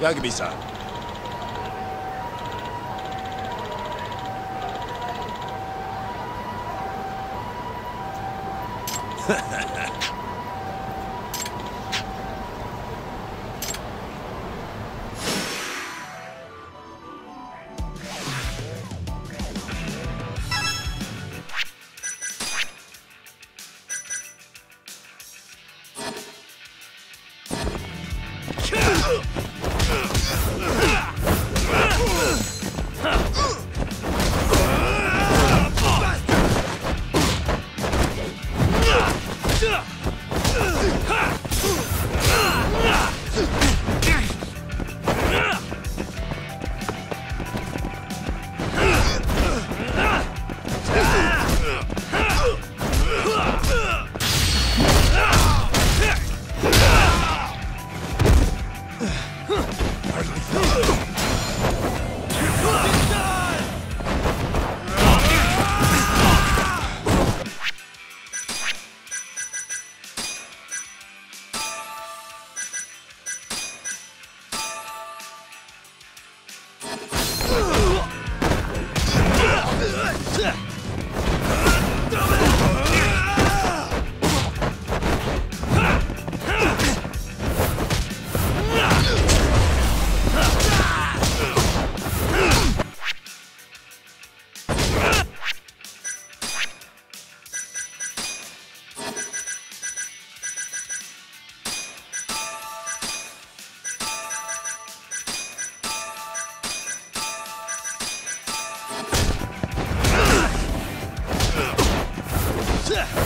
Yagami-san. Ugh! you Yeah.